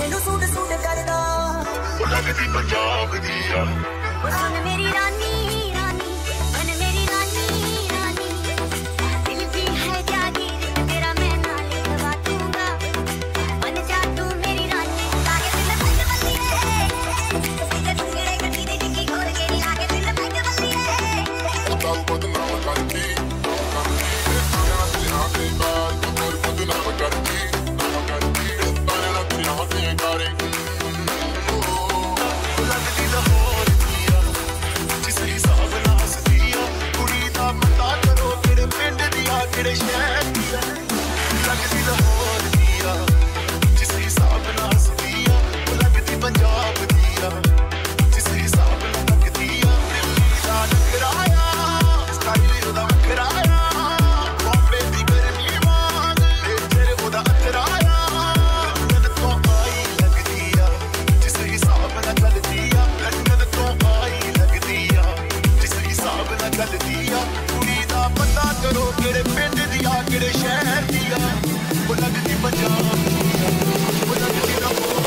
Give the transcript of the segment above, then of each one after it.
ਮੈਨੂੰ suit suit ਕਰਦਾ। ਲੱਗਦੀ ਪੰਜਾਬ ਦੀ ਆ ਬਰਾਨ ਮੇਰੀ ਰਾਨੀ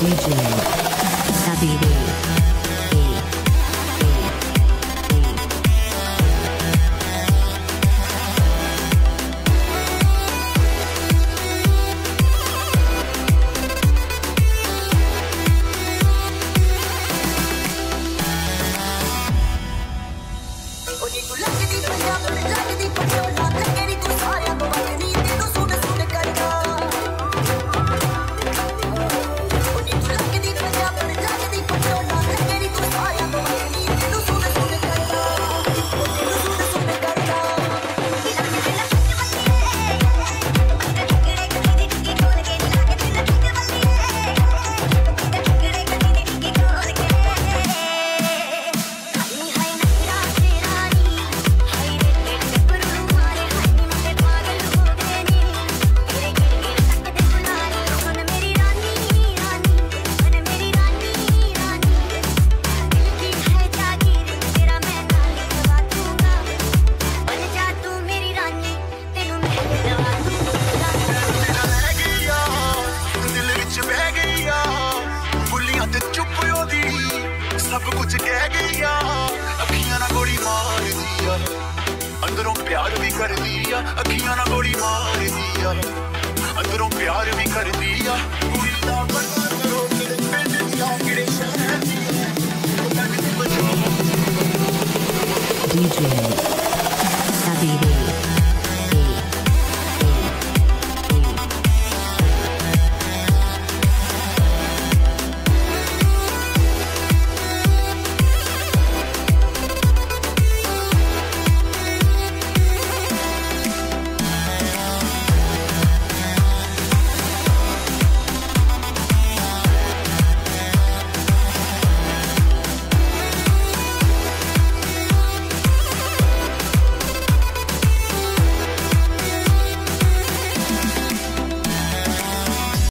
DJ Happy B. Lagati panjab, lagati panjab, lagati tu saaya. ਰਹਿ ਗਈਆ ਬੁੱਲੀਆਂ ਤੇ ਚੁੱਪ ਉਹਦੀ ਸਭ ਕੁਝ ਕਹਿ ਗਈਆ ਅੱਖੀਆਂ ਨਾਲ ਗੋਲੀ ਮਾਰਦੀ ਆ ਅੰਦਰੋਂ ਪਿਆਰ ਵੀ ਕਰਦੀ ਆ ਅੱਖੀਆਂ ਨਾਲ ਗੋਲੀ ਮਾਰਦੀ ਆ ਅੰਦਰੋਂ ਪਿਆਰ ਵੀ ਕਰਦੀ ਆ ਕੁੜੀ ਦਾ ਬੰਦਾ ਕਰੋ ਕਿਹੜੇ ਪਿੰਡ ਦੀ ਆ ਕਿਹੜੇ ਸ਼ਹਿਰ ਦੀ ਆ DJ Habibi